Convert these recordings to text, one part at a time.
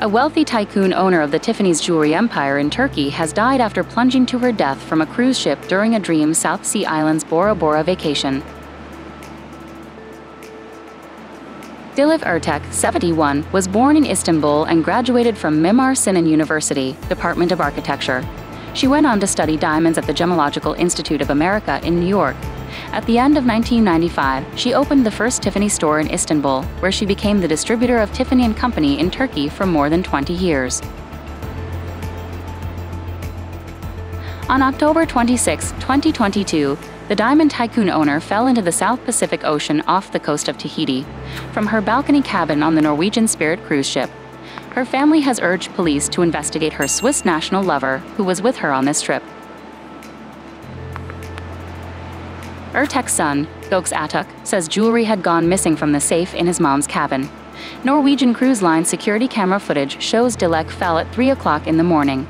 A wealthy tycoon owner of the Tiffany's jewelry empire in Turkey has died after plunging to her death from a cruise ship during a dream South Sea Islands Bora Bora vacation. Dilek Ertek, 71, was born in Istanbul and graduated from Mimar Sinan University, Department of Architecture. She went on to study diamonds at the Gemological Institute of America in New York. At the end of 1995, she opened the first Tiffany store in Istanbul, where she became the distributor of Tiffany & Company in Turkey for more than 20 years. On October 26, 2022, the diamond tycoon owner fell into the South Pacific Ocean off the coast of Tahiti from her balcony cabin on the Norwegian Spirit cruise ship. Her family has urged police to investigate her Swiss national lover, who was with her on this trip. Ertek's son, Gökçe Atuk, says jewelry had gone missing from the safe in his mom's cabin. Norwegian Cruise Line security camera footage shows Dilek fell at 3 o'clock in the morning.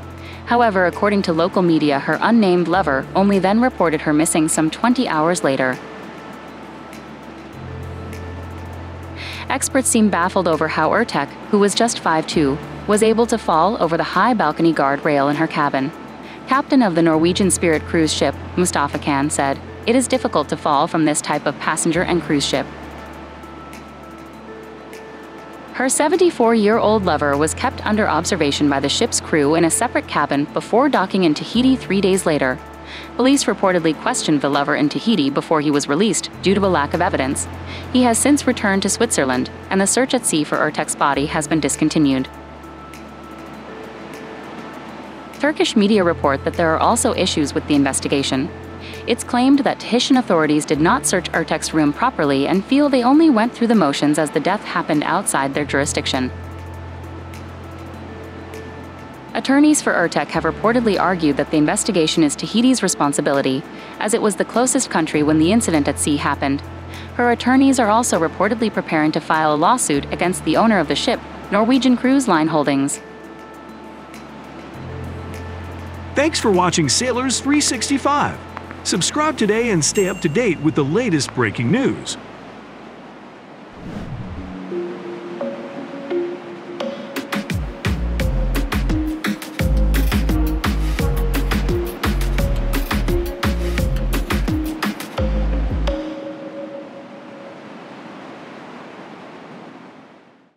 However, according to local media, her unnamed lover only then reported her missing some 20 hours later. Experts seem baffled over how Ertek, who was just 5'2, was able to fall over the high balcony guard rail in her cabin. Captain of the Norwegian Spirit cruise ship, Mustafa Khan, said, It is difficult to fall from this type of passenger and cruise ship. Her 74 year old lover was kept under observation by the ship's crew in a separate cabin before docking in Tahiti three days later. Police reportedly questioned the lover in Tahiti before he was released due to a lack of evidence. He has since returned to Switzerland, and the search at sea for Ertek's body has been discontinued. Turkish media report that there are also issues with the investigation. It's claimed that Tahitian authorities did not search Ertek's room properly and feel they only went through the motions as the death happened outside their jurisdiction. Attorneys for Ertek have reportedly argued that the investigation is Tahiti's responsibility, as it was the closest country when the incident at sea happened. Her attorneys are also reportedly preparing to file a lawsuit against the owner of the ship, Norwegian Cruise Line Holdings. Thanks for watching Sailors 365. Subscribe today and stay up to date with the latest breaking news.